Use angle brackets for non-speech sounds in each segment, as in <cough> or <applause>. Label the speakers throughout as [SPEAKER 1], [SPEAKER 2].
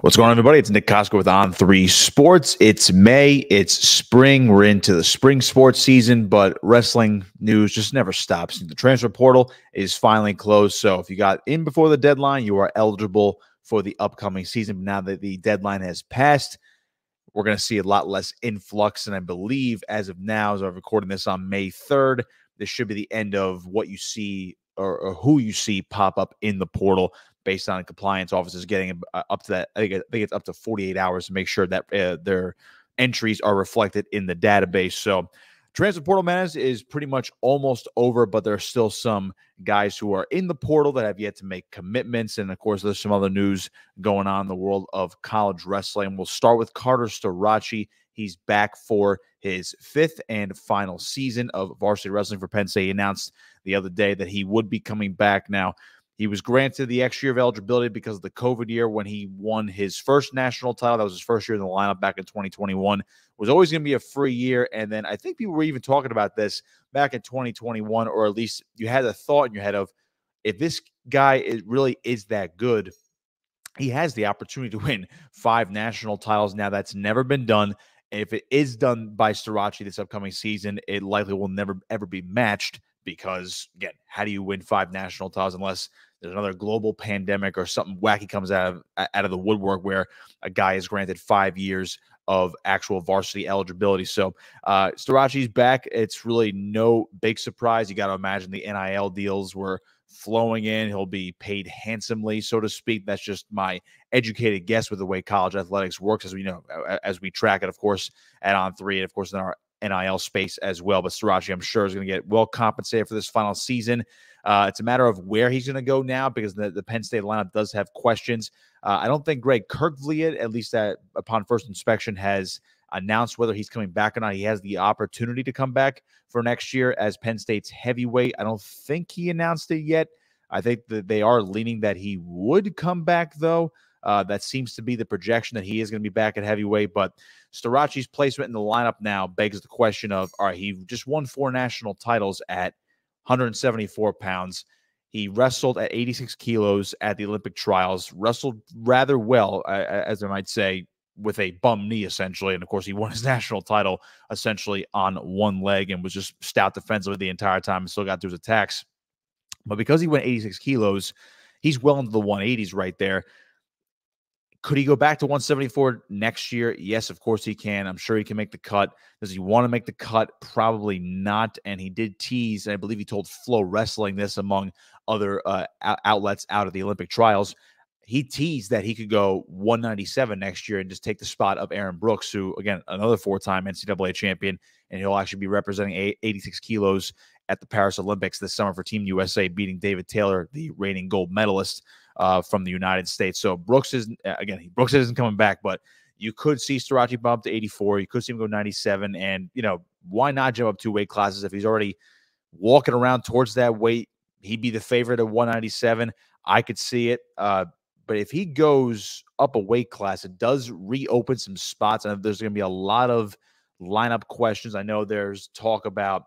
[SPEAKER 1] What's going on, everybody? It's Nick Kosko with On Three Sports. It's May, it's spring. We're into the spring sports season, but wrestling news just never stops. The transfer portal is finally closed. So if you got in before the deadline, you are eligible for the upcoming season. But now that the deadline has passed, we're going to see a lot less influx. And I believe as of now, as I'm recording this on May 3rd, this should be the end of what you see or, or, who you see pop up in the portal based on compliance officers getting uh, up to that. I think, it's up to 48 hours to make sure that uh, their entries are reflected in the database. So, transfer portal madness is pretty much almost over, but there are still some guys who are in the portal that have yet to make commitments. And of course, there's some other news going on in the world of college wrestling. We'll start with Carter Starocci. He's back for his fifth and final season of varsity wrestling for Penn State. He announced the other day that he would be coming back. Now, he was granted the extra year of eligibility because of the COVID year when he won his first national title. That was his first year in the lineup back in 2021. It was always going to be a free year. And then I think people were even talking about this back in 2021, or at least you had a thought in your head of if this guy is, really is that good, he has the opportunity to win five national titles. Now, that's never been done. If it is done by Starocci this upcoming season, it likely will never ever be matched because again, how do you win five national titles unless there's another global pandemic or something wacky comes out of out of the woodwork where a guy is granted five years of actual varsity eligibility. So uh Starocci's back. It's really no big surprise. You got to imagine the NIL deals were flowing in. He'll be paid handsomely, so to speak. That's just my educated guess with the way college athletics works, as we know, as we track it, of course, at On Three, and of course in our NIL space as well. But Starocci, I'm sure, is going to get well compensated for this final season. Uh, it's a matter of where he's going to go now because the, the Penn State lineup does have questions. Uh, I don't think Greg Kerkvliet, at least at, upon first inspection, has announced whether he's coming back or not. He has the opportunity to come back for next year as Penn State's heavyweight. I don't think he announced it yet. I think that they are leaning that he would come back, though. Uh, that seems to be the projection that he is going to be back at heavyweight. But Starocci's placement in the lineup now begs the question of all right, he just won four national titles at 174 pounds. He wrestled at 86 kilos at the Olympic trials, wrestled rather well, as I might say, with a bum knee essentially. And of course, he won his <laughs> national title essentially on one leg and was just stout defensively the entire time and still got through his attacks. But because he went 86 kilos, he's well into the 180s right there. Could he go back to 174 next year? Yes, of course he can. I'm sure he can make the cut. Does he want to make the cut? Probably not. And he did tease, and I believe he told Flow Wrestling this among other uh, outlets out of the Olympic trials. He teased that he could go 197 next year and just take the spot of Aaron Brooks, who, again, another four time NCAA champion, and he'll actually be representing 86 kilos at the Paris Olympics this summer for Team USA, beating David Taylor, the reigning gold medalist uh, from the United States. So Brooks is again, Brooks isn't coming back, but you could see Starocci bump to 84. You could see him go 97, and you know why not jump up two weight classes if he's already walking around towards that weight? He'd be the favorite at 197. I could see it. Uh, but if he goes up a weight class, it does reopen some spots. And there's going to be a lot of lineup questions. I know there's talk about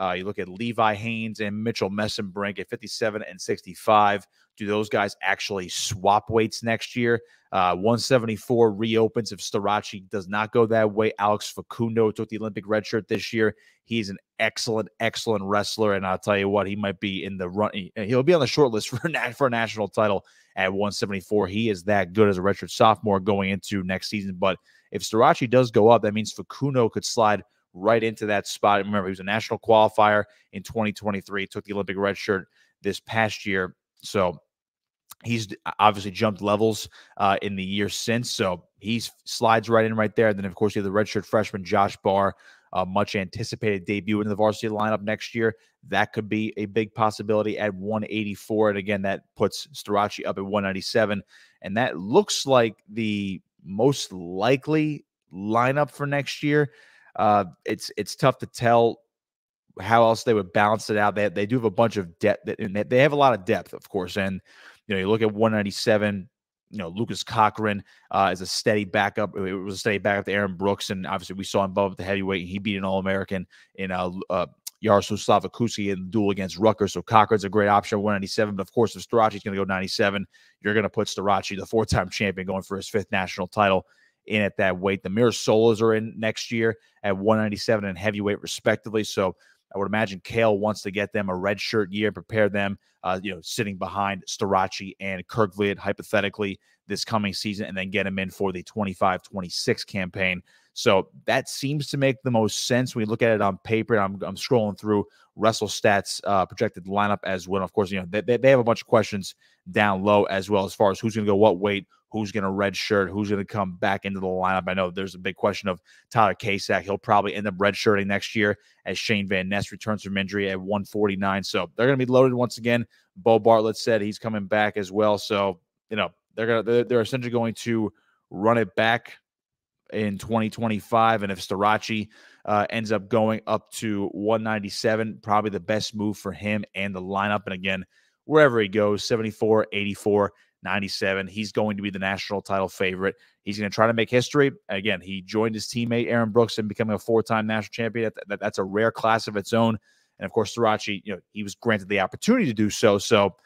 [SPEAKER 1] uh, you look at Levi Haines and Mitchell Mesenbrink at 57 and 65. Do those guys actually swap weights next year? Uh, 174 reopens if Starocci does not go that way. Alex Facundo took the Olympic red shirt this year. He's an excellent, excellent wrestler, and I'll tell you what, he might be in the run. He'll be on the short list <laughs> for a, for a national title at 174. He is that good as a redshirt sophomore going into next season. But if Starocci does go up, that means Facundo could slide right into that spot. Remember, he was a national qualifier in 2023, took the Olympic red shirt this past year. So he's obviously jumped levels uh, in the year since. So he slides right in right there. And then, of course, you have the redshirt freshman Josh Barr, a much anticipated debut in the varsity lineup next year. That could be a big possibility at 184. And again, that puts Starocci up at 197. And that looks like the most likely lineup for next year. Uh, it's it's tough to tell how else they would balance it out. They they do have a bunch of depth. That they have a lot of depth, of course. And you know, you look at 197. You know, Lucas Cochran uh, is a steady backup. It was a steady backup to Aaron Brooks, and obviously we saw him above the heavyweight. And he beat an All American in uh, uh, Yaroslav Slavikouski in the duel against Rutgers. So Cochran's a great option at 197. But of course, if Starocci's going to go 97, you're going to put Starocci, the four time champion, going for his fifth national title in at that weight. The Mirasolas are in next year at 197 and heavyweight, respectively. So I would imagine Cael wants to get them a red shirt year, prepare them, uh, you know, sitting behind Starocci and Kerkvliet, hypothetically, this coming season, and then get them in for the 25 26 campaign. So that seems to make the most sense when we look at it on paper. I'm, I'm scrolling through WrestleStats uh, projected lineup as well. Of course, you know they, they have a bunch of questions down low as well as far as who's going to go what weight, who's going to red shirt, who's going to come back into the lineup. I know there's a big question of Tyler Kasak. He'll probably end up red shirting next year as Shayne Van Ness returns from injury at 149. So they're going to be loaded once again. Beau Bartlett said he's coming back as well. So you know they're gonna they're, they're essentially going to run it back in 2025. And if Starocci uh, ends up going up to 197, probably the best move for him and the lineup. And again, wherever he goes, 74, 84, 97, he's going to be the national title favorite. He's going to try to make history. Again, he joined his teammate Aaron Brooks in becoming a four-time national champion. That, that, that's a rare class of its own. And of course, Starocci, you know, he was granted the opportunity to do so. So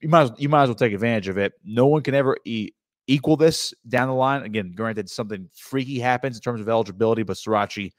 [SPEAKER 1] you might you might as well take advantage of it. No one can ever eat equal this down the line. Again, granted, something freaky happens in terms of eligibility, but Starocci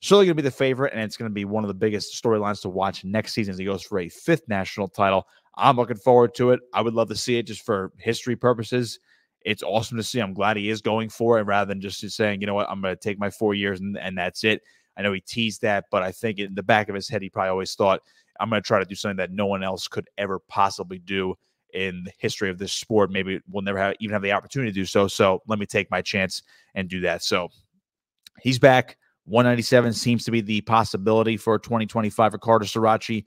[SPEAKER 1] surely going to be the favorite, and it's going to be one of the biggest storylines to watch next season as he goes for a fifth national title. I'm looking forward to it. I would love to see it just for history purposes. It's awesome to see. I'm glad he is going for it rather than just saying, you know what, I'm going to take my four years and, and that's it. I know he teased that, but I think in the back of his head, he probably always thought, I'm going to try to do something that no one else could ever possibly do in the history of this sport. Maybe we'll never have, even have the opportunity to do so. So let me take my chance and do that. So he's back. 197 seems to be the possibility for 2025 for Carter Starocci.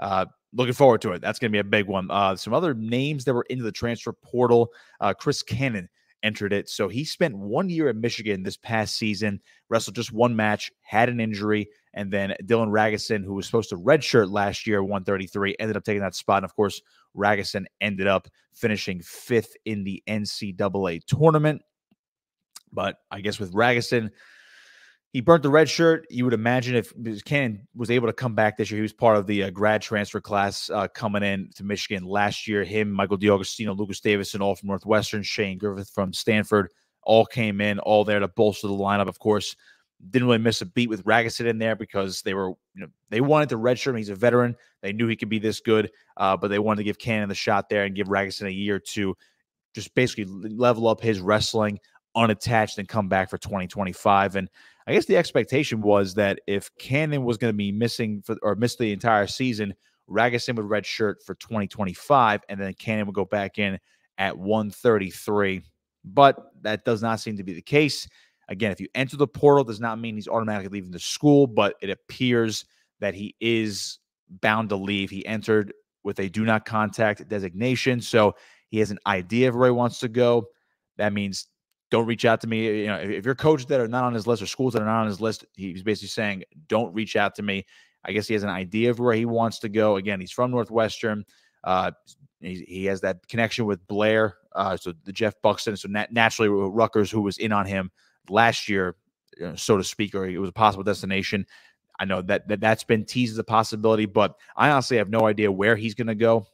[SPEAKER 1] Uh, looking forward to it. That's going to be a big one. Uh, some other names that were into the transfer portal. Uh, Chris Cannon entered it. So he spent one year at Michigan this past season, wrestled just one match, had an injury, and then Dylan Ragusin, who was supposed to redshirt last year, 133, ended up taking that spot. And of course, Ragusin ended up finishing fifth in the NCAA tournament. But I guess with Ragusin, he burnt the red shirt. You would imagine if Cannon was able to come back this year, he was part of the uh, grad transfer class uh, coming in to Michigan last year. Him, Michael DeAugustino, Lucas Davison, all from Northwestern, Shane Griffith from Stanford, all came in, all there to bolster the lineup. Of course, didn't really miss a beat with Ragusin in there because they were, you know, they wanted the red shirt. He's a veteran. They knew he could be this good, uh, but they wanted to give Cannon the shot there and give Ragusin a year to just basically level up his wrestling unattached and come back for 2025. And I guess the expectation was that if Cannon was going to be missing for or miss the entire season, Ragusin would red shirt for 2025, and then Cannon would go back in at 133. But that does not seem to be the case. Again, if you enter the portal, does not mean he's automatically leaving the school, but it appears that he is bound to leave. He entered with a do not contact designation, so he has an idea of where he wants to go. That means don't reach out to me. You know, if, you're coaches that are not on his list or schools that are not on his list, he's basically saying, don't reach out to me. I guess he has an idea of where he wants to go. Again, he's from Northwestern. Uh, he, he has that connection with Blair, uh, so the Jeff Buxton. So nat- naturally, Rutgers, who was in on him last year, you know, so to speak, or it was a possible destination. I know that, that that's been teased as a possibility, but I honestly have no idea where he's going to go.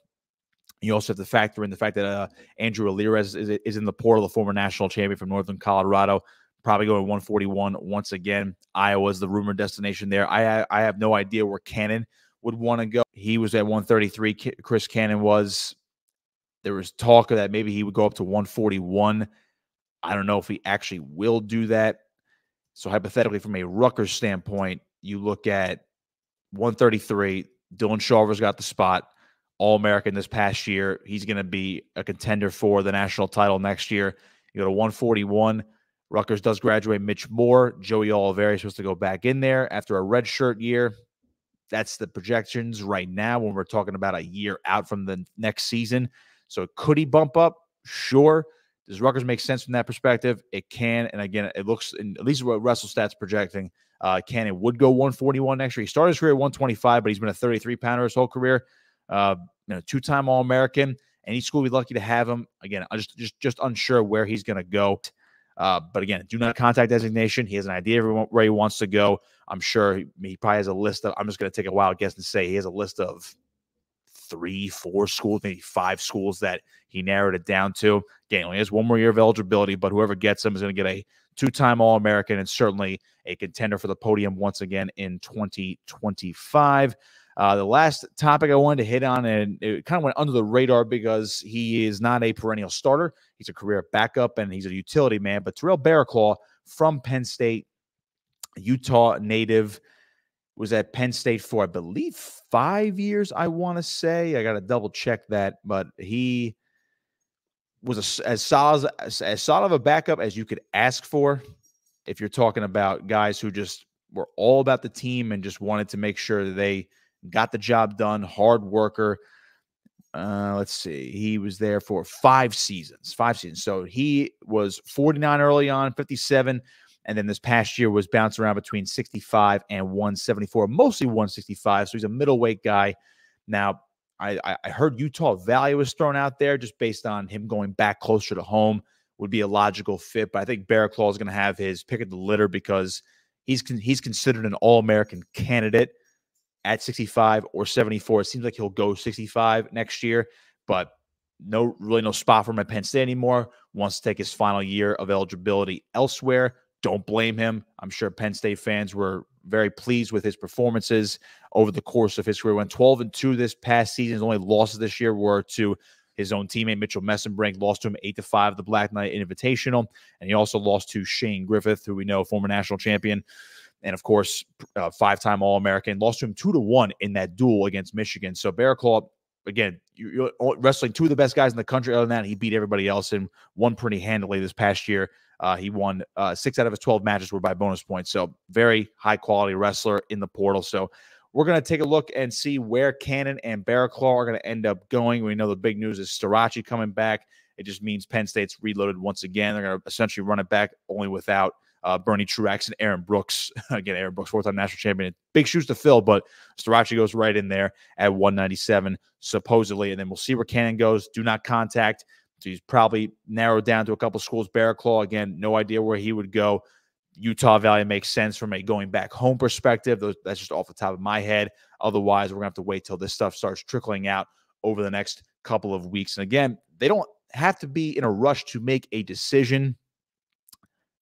[SPEAKER 1] You also have to factor in the fact that uh, Andrew Alirez is, is in the portal, the former national champion from Northern Colorado, probably going 141 once again. Iowa's the rumored destination there. I I have no idea where Cannon would want to go. He was at 133. Chris Cannon was. There was talk of that maybe he would go up to 141. I don't know if he actually will do that. So hypothetically, from a Rutgers standpoint, you look at 133. Dylan Shawver's got the spot. All American this past year. He's going to be a contender for the national title next year. You go to 141. Rutgers does graduate Mitch Moore. Joey Olivieri is supposed to go back in there after a red shirt year. That's the projections right now when we're talking about a year out from the next season. So could he bump up? Sure. Does Rutgers make sense from that perspective? It can. And again, it looks, at least what WrestleStats projecting, uh, Cannon would go 141 next year. He started his career at 125, but he's been a 33 pounder his whole career uh, you know, two-time All-American. Any school, we'd lucky to have him. Again, I just just just unsure where he's going to go. Uh, but again, do not contact designation. He has an idea of where he wants to go. I'm sure he, he probably has a list of, I'm just going to take a wild guess and say he has a list of three, four schools, maybe five schools that he narrowed it down to. Again, only has one more year of eligibility, but whoever gets him is going to get a two time All American and certainly a contender for the podium once again in 2025. Uh, the last topic I wanted to hit on, and it kind of went under the radar because he is not a perennial starter. He's a career backup and he's a utility man. But Terrell Barraclough from Penn State, Utah native, was at Penn State for, I believe, five years, I want to say. I got to double check that. But he was a, as solid as, as solid of a backup as you could ask for if you're talking about guys who just were all about the team and just wanted to make sure that they got the job done, hard worker. Uh, let's see. He was there for five seasons, five seasons. So he was 49 early on, 57. And then this past year was bouncing around between 65 and 174, mostly 165. So he's a middleweight guy. Now, I, I heard Utah Valley was thrown out there just based on him going back closer to home would be a logical fit. But I think Barraclough is going to have his pick of the litter because he's he's considered an All American candidate at 65 or 74. It seems like he'll go 65 next year, but no really no spot for him at Penn State anymore. Wants to take his final year of eligibility elsewhere. Don't blame him. I'm sure Penn State fans were very pleased with his performances over the course of his career. Went 12 and 2 this past season. His only losses this year were to his own teammate Mitchell Mesenbrink lost to him eight to five the Black Knight Invitational, and he also lost to Shane Griffith, who we know former national champion, and of course uh, five-time All-American. Lost to him two to one in that duel against Michigan. So Barraclough, again, you're wrestling two of the best guys in the country. Other than that, he beat everybody else and won pretty handily this past year. Uh, he won uh, six out of his 12 matches were by bonus points. So very high quality wrestler in the portal. So we're going to take a look and see where Cannon and Barraclough are going to end up going. We know the big news is Starocci coming back. It just means Penn State's reloaded once again. They're going to essentially run it back only without uh, Bernie Truax and Aaron Brooks. <laughs> Again, Aaron Brooks, four time national champion. Big shoes to fill, but Starocci goes right in there at 197, supposedly. And then we'll see where Cannon goes. Do not contact. So he's probably narrowed down to a couple schools. Barraclough, again, no idea where he would go. Utah Valley makes sense from a going back home perspective. That's just off the top of my head. Otherwise, we're going to have to wait till this stuff starts trickling out over the next couple of weeks. And again, they don't have to be in a rush to make a decision.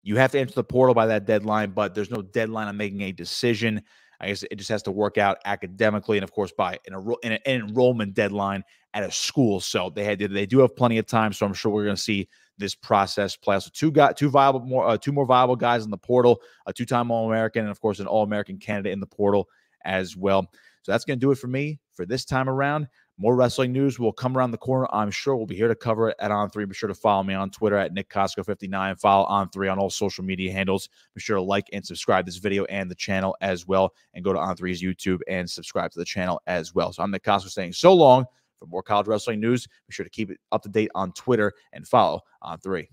[SPEAKER 1] You have to enter the portal by that deadline, but there's no deadline on making a decision. I guess it just has to work out academically, and of course, by an, an, enrollment deadline at a school. So they had they do have plenty of time. So I'm sure we're going to see this process play out. So two got two viable more uh, two more viable guys in the portal, a two time All American, and of course an All American candidate in the portal as well. So that's going to do it for me for this time around. More wrestling news will come around the corner. I'm sure we'll be here to cover it at On3. Be sure to follow me on Twitter at Nick Kosko59. Follow On3 on all social media handles. Be sure to like and subscribe this video and the channel as well. And go to On3's YouTube and subscribe to the channel as well. So I'm Nick Kosko saying so long. For more college wrestling news, be sure to keep it up to date on Twitter and follow On3.